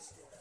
store.